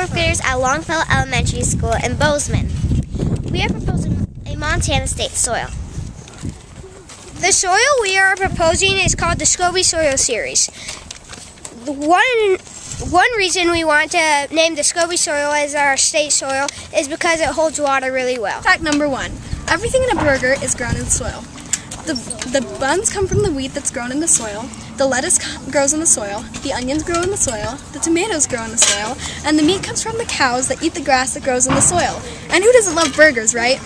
at Longfellow Elementary School in Bozeman. We are proposing a Montana state soil. The soil we are proposing is called the Scobey Soil Series. One one reason we want to name the Scobey soil as our state soil is because it holds water really well. Fact number one everything in a burger is grown in soil. The, the buns come from the wheat that's grown in the soil, the lettuce grows in the soil, the onions grow in the soil, the tomatoes grow in the soil, and the meat comes from the cows that eat the grass that grows in the soil. And who doesn't love burgers, right?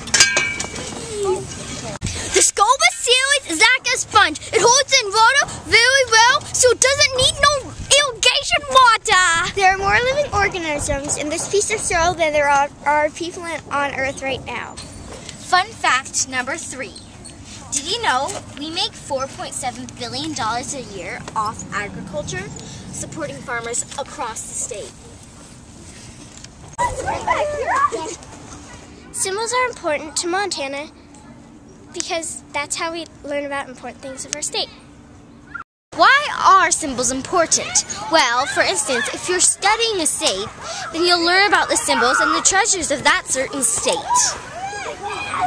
The Scobey series is like a sponge. It holds in water very well, so it doesn't need no irrigation water. There are more living organisms in this piece of soil than there are, are people on Earth right now. Fun fact number three. Did you know we make $4.7 billion a year off agriculture, supporting farmers across the state? Symbols are important to Montana because that's how we learn about important things of our state. Why are symbols important? Well, for instance, if you're studying a state, then you'll learn about the symbols and the treasures of that certain state.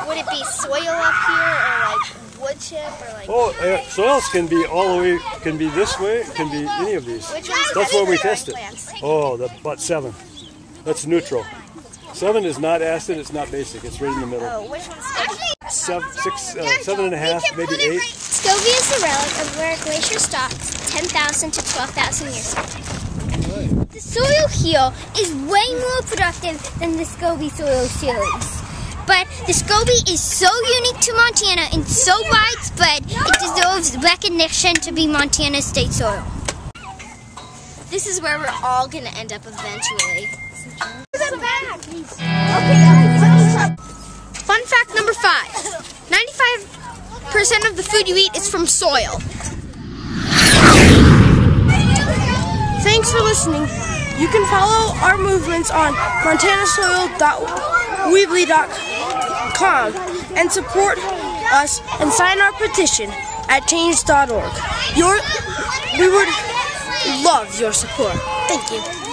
Would it be soil up here or like wood chip or like Oh, uh, soils can be all the way, can be this way, can be any of these. Which one's That's where we test it. Oh, the about seven. That's neutral. Seven is not acid, it's not basic, it's right in the middle. Oh, which one's? Seven, six, uh, seven and a half, maybe eight. Scobey is the relic of where a glacier stops 10,000 to 12,000 years ago. The soil here is way more productive than the Scobey soil series. But the Scobey is so unique to Montana and so widespread, it deserves recognition to be Montana's state soil. This is where we're all going to end up eventually. Fun fact number five 95% of the food you eat is from soil. Thanks for listening. You can follow our movements on montanasoil.weebly.com and support us and sign our petition at change.org. Your, we would love your support. Thank you.